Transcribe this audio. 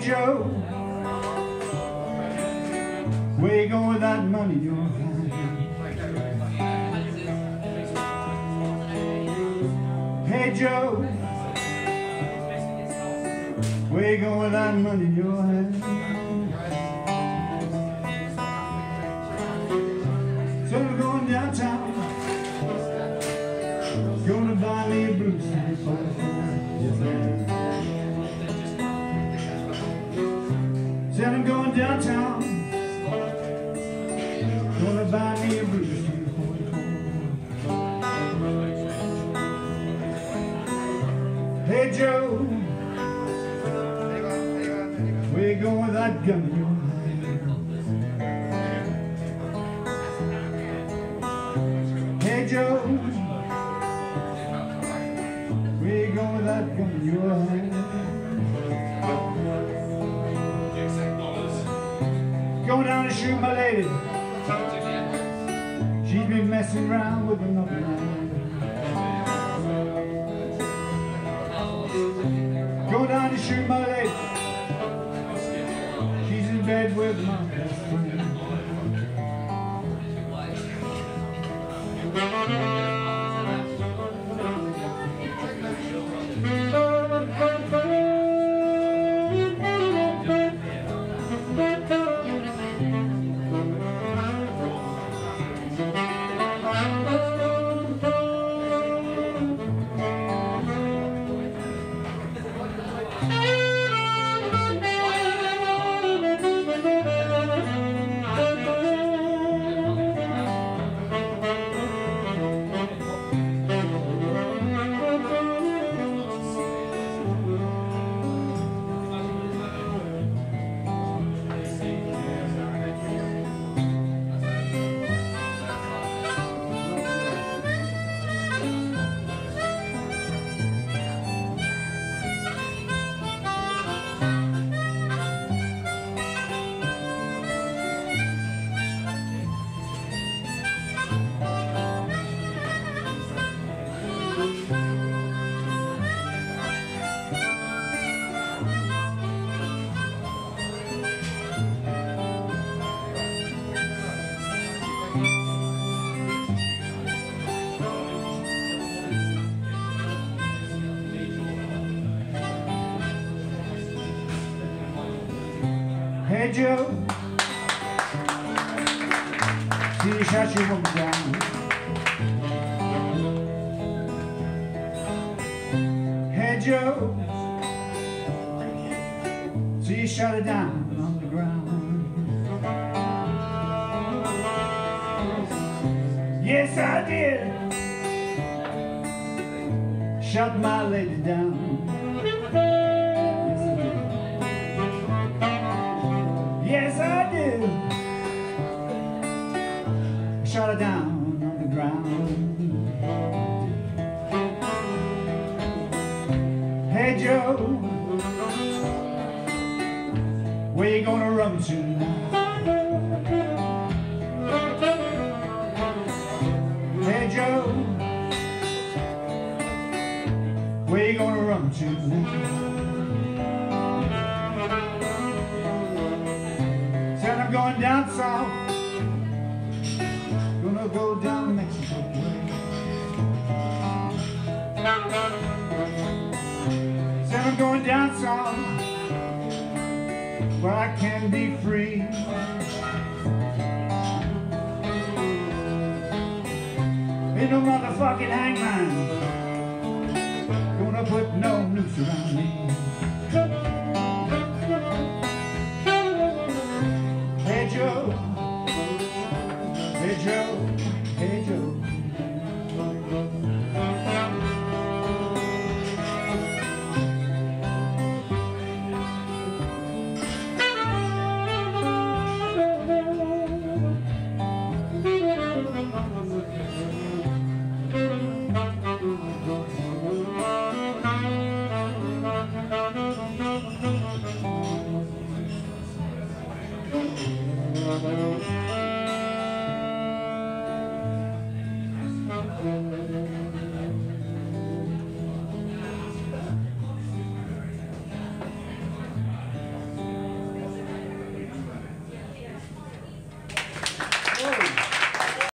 Joe, where you going with that money in your hand? Hey Joe, where you going with that money in your hand? So we're going downtown, gonna buy me a blue Said I'm going downtown, gonna buy me a blue Hey Joe, where you going with that gun in your hand? Hey Joe, where you going with that gun in your hand? Going down and shoot my lady. She's been messing around with another man. Go down and shoot my lady. She's in bed with my best friend. Your woman down. Hey Joe, see you shot her down on the ground. Yes, I did. Shot my lady down. Going down south, gonna go down Mexico way. Said I'm going down south, where I can be free. Ain't no motherfucking hangman gonna put no noose around me. about